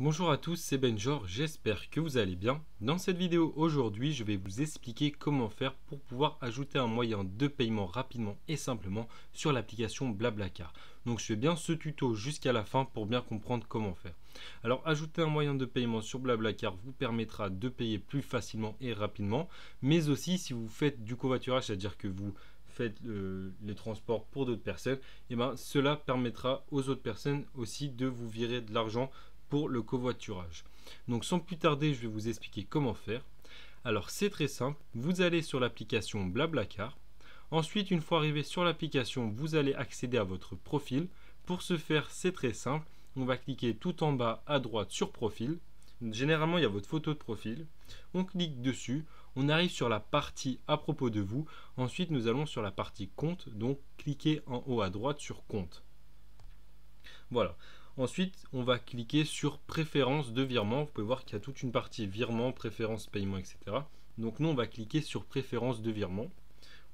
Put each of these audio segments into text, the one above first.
Bonjour à tous, c'est Benjor, j'espère que vous allez bien. Dans cette vidéo aujourd'hui, je vais vous expliquer comment faire pour pouvoir ajouter un moyen de paiement rapidement et simplement sur l'application Blablacar. Donc je fais bien ce tuto jusqu'à la fin pour bien comprendre comment faire. Alors ajouter un moyen de paiement sur Blablacar vous permettra de payer plus facilement et rapidement, mais aussi si vous faites du covoiturage, c'est-à-dire que vous faites euh, les transports pour d'autres personnes, et eh ben cela permettra aux autres personnes aussi de vous virer de l'argent le covoiturage. Donc sans plus tarder, je vais vous expliquer comment faire. Alors c'est très simple, vous allez sur l'application Blablacar. Ensuite, une fois arrivé sur l'application, vous allez accéder à votre profil. Pour ce faire, c'est très simple. On va cliquer tout en bas à droite sur profil. Généralement, il y a votre photo de profil. On clique dessus. On arrive sur la partie à propos de vous. Ensuite, nous allons sur la partie compte. Donc, cliquez en haut à droite sur compte. Voilà. Ensuite, on va cliquer sur préférences de virement. Vous pouvez voir qu'il y a toute une partie virement, préférences, paiement, etc. Donc nous, on va cliquer sur préférences de virement.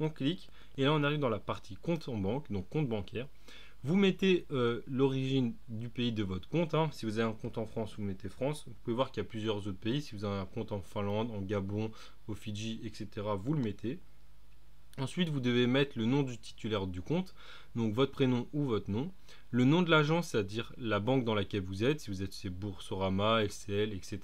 On clique et là, on arrive dans la partie compte en banque, donc compte bancaire. Vous mettez euh, l'origine du pays de votre compte. Hein. Si vous avez un compte en France, vous mettez France. Vous pouvez voir qu'il y a plusieurs autres pays. Si vous avez un compte en Finlande, en Gabon, au Fidji, etc., vous le mettez. Ensuite, vous devez mettre le nom du titulaire du compte, donc votre prénom ou votre nom. Le nom de l'agence, c'est-à-dire la banque dans laquelle vous êtes, si vous êtes chez Boursorama, LCL, etc.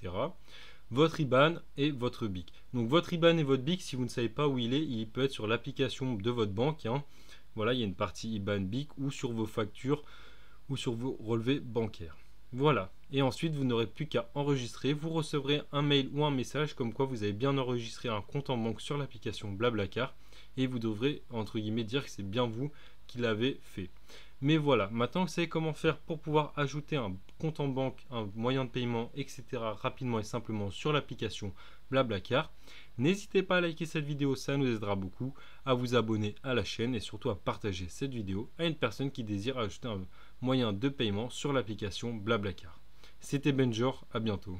Votre IBAN et votre BIC. Donc votre IBAN et votre BIC, si vous ne savez pas où il est, il peut être sur l'application de votre banque. Hein. Voilà, il y a une partie IBAN BIC ou sur vos factures ou sur vos relevés bancaires. Voilà. Et ensuite, vous n'aurez plus qu'à enregistrer. Vous recevrez un mail ou un message comme quoi vous avez bien enregistré un compte en banque sur l'application Blablacar. Et vous devrez, entre guillemets, dire que c'est bien vous fait. Mais voilà, maintenant vous savez comment faire pour pouvoir ajouter un compte en banque, un moyen de paiement, etc. rapidement et simplement sur l'application Blablacar, n'hésitez pas à liker cette vidéo, ça nous aidera beaucoup, à vous abonner à la chaîne et surtout à partager cette vidéo à une personne qui désire ajouter un moyen de paiement sur l'application Blablacar. C'était Benjor, à bientôt.